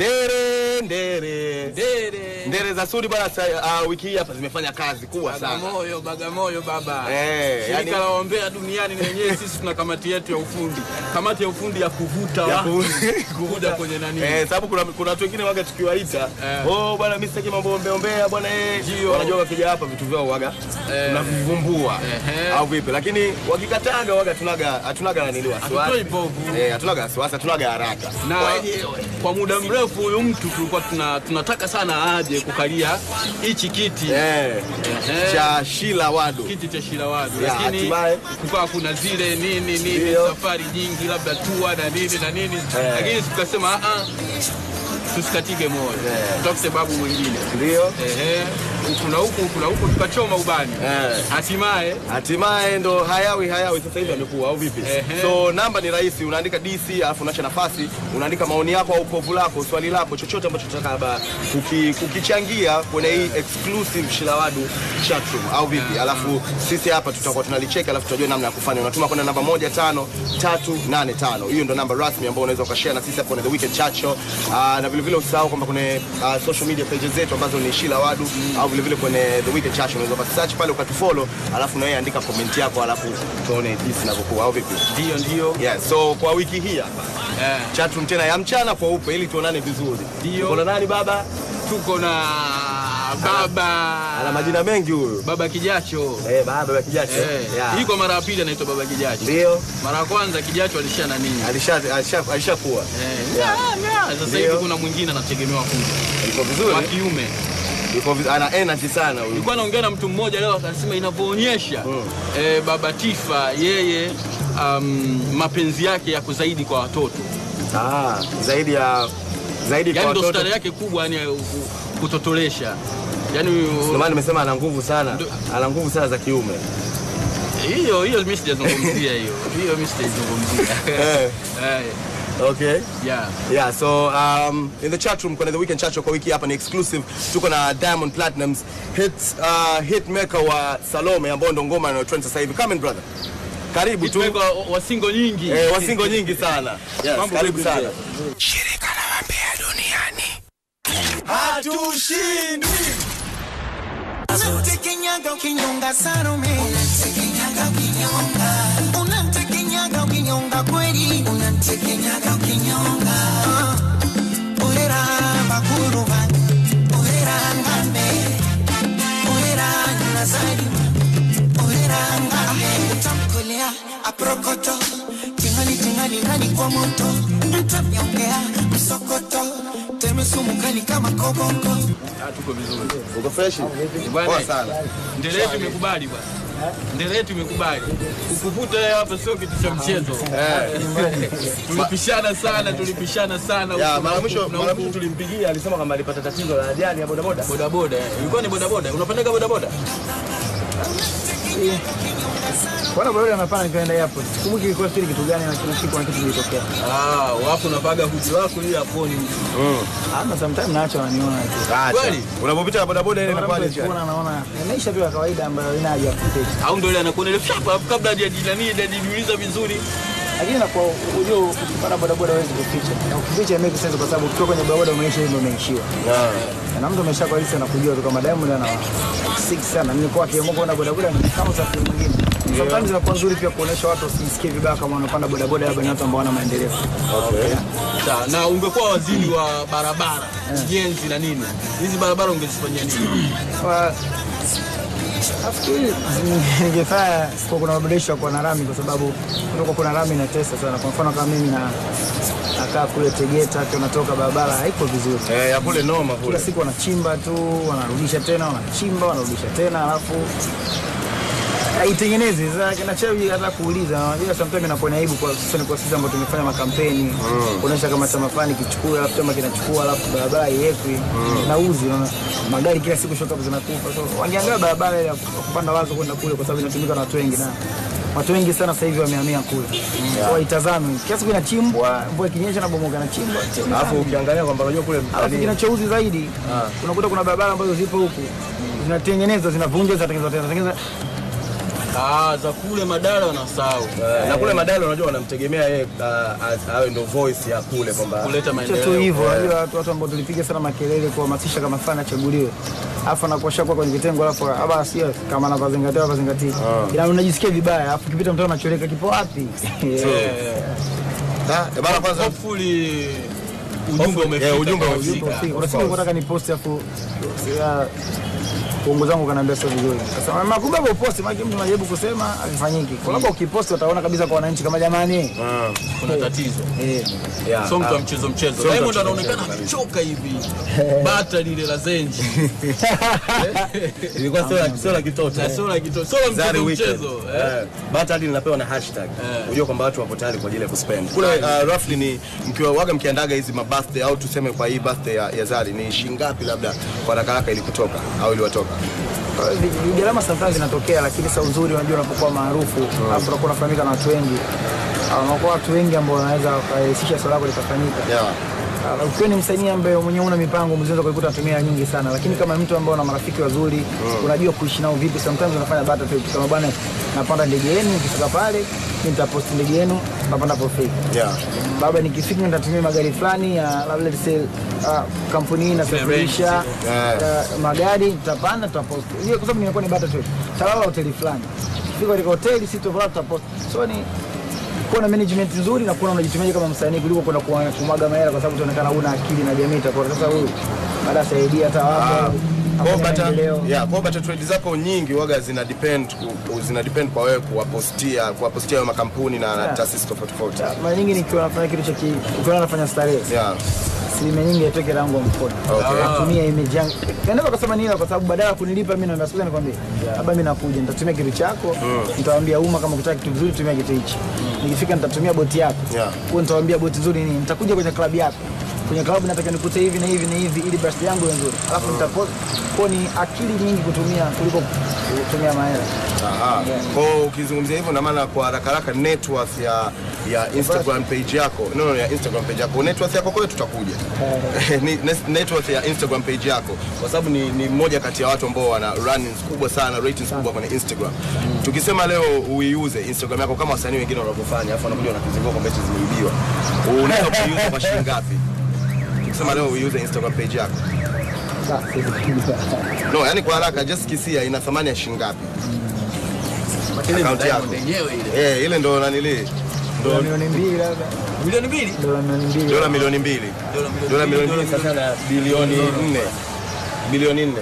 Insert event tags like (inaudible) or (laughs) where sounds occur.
Dere, dere. Za Sudi bwana uh, wiki hii hapa zimefanya kazi kubwa sana Bagamoyo, Bagamoyo baba. Eh, Shirika yani- la waombea duniani ni wenyewe sisi tuna kamati yetu ya ufundi. Kamati ya ufundi ya kuvuta Ya (laughs) kuvuta kwenye nani. Eh, sababu kuna kuna watu wengine waga tukiwaita Eh. oh bwana mimi sitaki mambo ombea ombea bwana eh wanajua wakija hapa vitu vyao waga Eh. tunavivumbua Eh. au vipi lakini wakikataga waga tunaga hatunaga nani Hatutoi wasiwasi povu. eh hatunaga wasiwasi hatunaga haraka na kwa, kwa muda mrefu huyu mtu tulikuwa tuna, tunataka sana aje kukalia hichi kiti eh. Cha Shila Wado, kiti cha Shila Wado, lakini kukawa kuna zile nini nini safari nyingi labda tua na nini na nini. Eh. lakini tukasema "Ah, ah, tusikatike moyo. Eh. tutafute babu mwingine. Ndio na huku na huku tukachoma ubani. Eh. hatimaye. Hatimaye ndo hayawi hayawi. Sasa hivi amekuwa au vipi? Ehe. so namba ni rahisi. Unaandika dc alafu unaacha nafasi. Unaandika maoni yako au kovu lako swali lako chochote ambacho tunataka kuki, kukichangia kwenye hii exclusive shilawadu chatroom au vipi? Alafu sisi hapa tutakuwa tunalicheka alafu tutajua namna ya kufanya. Unatuma kwenda namba moja tano tatu nane tano. Hiyo ndo namba rasmi ambayo unaweza ukashare na sisi hapo kwenye the weekend chat show. Ah, na vile vile usahau kwamba kwenye uh, social media pages zetu ambazo ni Shilawadu mm. au vile vile kwenye the weekend chat unaweza ukasearch pale ukatufollow alafu na wewe andika comment yako alafu tuone jinsi inavyokuwa au vipi? Ndio ndio. Yeah so kwa wiki hii hapa eh, chatroom tena ya mchana kwa upe ili tuonane vizuri. Ndio. kuna nani baba? Tuko na baba. Ana majina mengi huyu. Baba kijacho. Eh baba ya kijacho. Eh, yeah. Hii kwa mara ya pili anaitwa baba kijacho. Ndio. Mara ya kwanza kijacho alisha na nini? Alisha alisha alishakuwa Eh, Yeah. Yeah, yeah. sasa hivi kuna mwingine anategemewa kuja iko wa vizuri kiume vizuri ana energy sana huyu. Nilikuwa naongea na mtu mmoja leo akasema inavyoonyesha eh, baba Tifa yeye um, mapenzi yake yako zaidi kwa watoto. Ah zaidi ya zaidi yani ndo watoto. stari yake kubwa yani kutotolesha. Yani Ndio maana nimesema ana nguvu sana, ana nguvu sana za kiume. hiyo hiyo mimi sijazungumzia hiyo. Hiyo mimi sijazungumzia. (laughs) Eh. (laughs) Okay. yeah Yeah, so um, in the chat room kwenye the weekend chat show kwa wiki hapa ni exclusive. Tuko na Diamond Platinums hit uh, hit maker wa Salome ambao ndo ngoma inayotrend sasa hivi. Come in brother. Karibu tu. Wa singo nyingi Eh, wa singo nyingi sana. (laughs) Yes, Mambo karibu sana. Shirika la wambea duniani. Unamtekenyaga ukinyonga Salome, unamtekenyaga ukinyonga, unamtekenyaga ukinyonga kweli, unamtekenyaga tingali nani kwa moto, mtamnyongea msokoto, teme sumu kali kama koboko. Ah, tuko vizuri. Uko fresh? Bwana, Poa sana. ndele yetu imekubali bwana. Ndele yetu imekubali. Kukuvuta wewe hapa sio kitu cha mchezo. (laughs) Tulipishana sana tulipishana sana mara mwisho mara mwisho tulimpigia alisema kama alipata tatizo la ajali ya bodaboda. bodaboda eh. ilikuwa ni bodaboda. Unapendaga bodaboda Bwana bwana anapana nikaenda hapo. Sikumbuki ilikuwa siri kitu gani na kila siku na kitu kilitokea. ah wapo unapaga huji wako ili aponi Ama sometimes naacha wananiona tu. Kweli? Unapopita na bodaboda ile inakuwa Unaona ni akiona anaona ni maisha tu ya kawaida ambayo ina haja ya kutesha. au ndio ile anakuona ile shapa kabla hajajinani hajajiuliza vizuri Lakini na kwa ujue ukipanda bodaboda huwezi kuficha. Na ukificha make sense kwa sababu ukiwa kwenye bodaboda umeisha hivyo umeishiwa. Na mtu amesha kwa hisi anakujua tu kama Diamond ana six sana. Nilikuwa akiamua bodaboda boda kama usafiri mwingine. Sometimes inakuwa nzuri pia kuonesha watu wasisikie vibaya kama wanapanda bodaboda labda ni watu ambao wana maendeleo. Okay. Sawa, na ungekuwa waziri wa barabara ujenzi na nini hizi barabara ungezifanyia nini Kwa- Nafikiri ningefanya kwa kuna mabadilisho kwa narami na rami kwa sababu kwa kuna rami inatesa sana. Kwa mfano kama mimi na nakaa kule Tegeta, tunatoka natoka barabara haiko vizuri. Eh, ya kule noma kule, Kila siku wanachimba tu, wanarudisha tena, wanachimba, wanarudisha tena, alafu haitengenezi. Sasa Chawi hata kuuliza, unajua sometimes inakuwa ni aibu kwa sisi kwa sisi ambao tumefanya makampeni. Kuonesha kama chama fulani kichukua, alafu chama kinachukua, alafu barabara iwekwi na uzi, unaona. Magari kila siku shota zinakufa. So wangeangalia barabara ya kupanda wazo kwenda kule, kwa sababu inatumika na watu wengi na watu wengi sana sasa hivi wamehamia kule, kwa waitazame kiasi kinachimbwa, mvua ikinyesha na bomoka nachimbwa Alafu ukiangalia kwamba unajua kule Alafu kinachouzi zaidi. Unakuta kuna barabara ambazo zipo huku zinatengenezwa zinavunjwa zinatengenezwa tena zinatengenezwa Ah, za kule Madala wanasahau Yeah. na kule Madala unajua wanamtegemea yeye uh, awe ndo voice ya kule kwamba kuleta maendeleo. tu hivyo, unajua watu watu ambao tulipiga sana makelele kuhamasisha kama fana chaguliwe. alafu anakuwasha kwa kwenye kitengo, alafu aba sio kama anavazingatia avazingatia, ila unajisikia vibaya, alafu kipita mtu anachoreka kipo wapi? Yeah. (laughs) eh, bana kwanza Hopefully ujumbe umefika. Eh, ujumbe umefika. wahusika. Kuna ni post afu uongozi wangu kanaambia sio vizuri. Sasa makumbe hapo post, maana mtu anajaribu kusema havifanyiki. Kwa labda ukipost utaona kabisa kwa wananchi kama jamani. Kuna tatizo. Eh, yeah, So mtu ah, mchezo mchezo. Diamond anaonekana amechoka hivi. (laughs) Bata lile la Zenji. (laughs) ilikuwa sio sio la kitoto. Sio la kitoto. Sio mchezo mchezo. eh. Eh, Bata lile linapewa na hashtag. Eh. Unajua kwamba watu wapo tayari kwa ajili ya kuspend. Kule uh, roughly ni mkiwa waga mkiandaga hizi mabirthday au tuseme kwa hii birthday ya, ya Zari ni shilingi ngapi labda kwa haraka haraka ilikutoka au iliwatoka? vi- gharama sometimes zinatokea, lakini sa uzuri, unajua unapokuwa maarufu, alafu unakuwa unafahamika na watu wengi, Ah, unakuwa watu wengi ambao wanaweza wakarahisisha swala lako likafanyika. Yeah. Ah, ukiwa ni msanii ambaye mwenyewe una mipango mzinzo kwa unatumia hela nyingi sana, lakini kama mtu ambaye una marafiki wazuri mm. unajua kuishi nao vipi, sometimes unafanya bata tu kama bwana, napanda ndege yenu, nikifika pale nitapost ndege yenu, napanda napofika. Yeah. baba, nikifika nitatumia magari fulani ya labda let's uh, ah, kampuni hii inasafirisha Yeah. uh, magari, tutapanda tutapost, hiyo kwa sababu nimekuwa ni bata tu. talala hoteli fulani, Fika katika hoteli sisi tutapost tutapost, so ni kuwa na management nzuri na kuona unajitumiaje kama msanii kuliko kwenda kumwaga mahela kwa sababu tunaonekana una akili na jamii itakuwa sasa huyu baada saidia hata Ah, watu Kwa bata, kwa trade zako nyingi waga zina depend zina depend kwa wewe kuwapostia kuwapostia hayo makampuni na Yeah. taasisi tofauti tofauti. Mara nyingi nikiwa nafanya kitu cha ki- ukiwa nafanya starehe. Yeah. asilimia nyingi yatoke rangu wa mkono Okay. natumia image yangu. Naweza kusema nini kwa sababu badala ya kunilipa mimi naambia sasa nikwambie labda mimi nakuja nitatumia kitu chako nitawaambia umma kama ukitaka kitu kizuri tumia kitu hichi. Nikifika nitatumia boti yako. Kwa nitawaambia boti nzuri nini nitakuja kwenye klabu yako kwenye klabu nataka nikute hivi na hivi na hivi ili birthday yangu iwe nzuri alafu nitapost kwa ni akili nyingi kutumia kuliko kutumia mahela Aha. Kwa hiyo ukizungumzia hivyo na maana kwa haraka haraka net worth ya ya Instagram page yako. No, no, ya Instagram page yako. Net worth yako kwa tutakuja. (laughs) Ni net- net worth ya Instagram page yako kwa sababu ni, ni mmoja kati ya watu ambao wana runnings kubwa sana, ratings kubwa kwenye Instagram. Tukisema leo uiuze Instagram yako kama wasanii wengine wanavyofanya, afu wanakuja wanakuzingua kwamba eti zimeibiwa. Unaweza kuiuza kwa shilingi ngapi? Tukisema leo uiuze Instagram page yako. No, yani kwa haraka just kisia ina thamani ya shilingi ngapi? Akaunti Account yako. Eh, ile ndo nanili. dola Ndo milioni mbili labda Milioni mbili. dola milioni mbili dola milioni mbili. Dola milioni Dola milioni mbili, mbili sasa na bilioni nne. Bilioni nne.